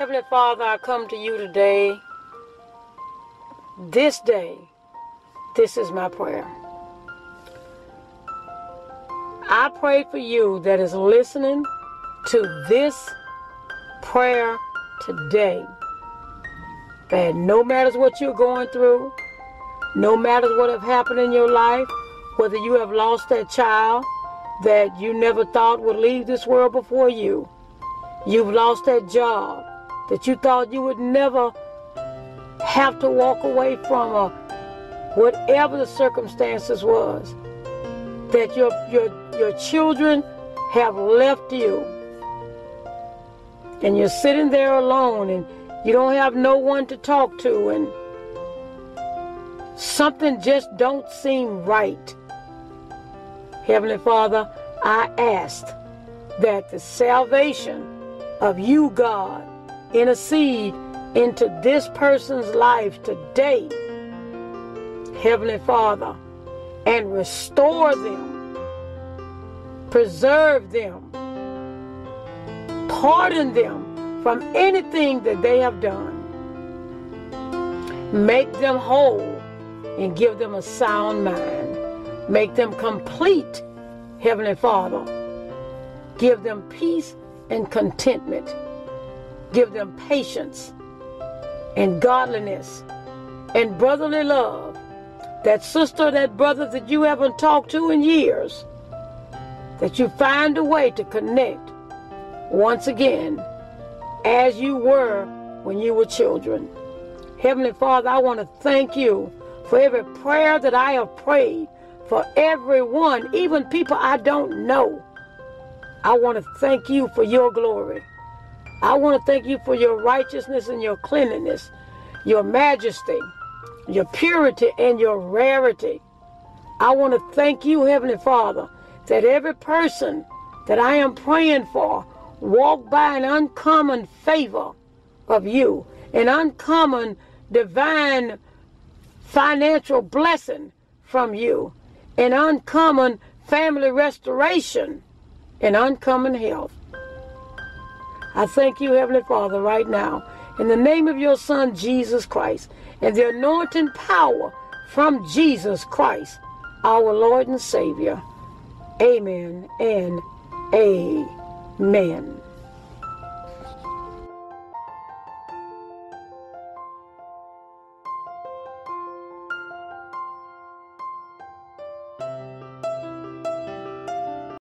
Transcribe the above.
Heavenly Father, I come to you today. This day, this is my prayer. I pray for you that is listening to this prayer today. That no matter what you're going through, no matter what have happened in your life, whether you have lost that child that you never thought would leave this world before you, you've lost that job that you thought you would never have to walk away from, or whatever the circumstances was, that your your your children have left you, and you're sitting there alone, and you don't have no one to talk to, and something just don't seem right. Heavenly Father, I ask that the salvation of you, God, intercede into this person's life today, Heavenly Father, and restore them, preserve them, pardon them from anything that they have done. Make them whole and give them a sound mind. Make them complete, Heavenly Father. Give them peace and contentment. Give them patience and godliness and brotherly love. That sister, that brother that you haven't talked to in years, that you find a way to connect once again as you were when you were children. Heavenly Father, I want to thank you for every prayer that I have prayed for everyone, even people I don't know. I want to thank you for your glory. I want to thank you for your righteousness and your cleanliness, your majesty, your purity, and your rarity. I want to thank you, Heavenly Father, that every person that I am praying for walk by an uncommon favor of you, an uncommon divine financial blessing from you, an uncommon family restoration, and uncommon health. I thank you, Heavenly Father, right now, in the name of your Son, Jesus Christ, and the anointing power from Jesus Christ, our Lord and Savior. Amen and amen.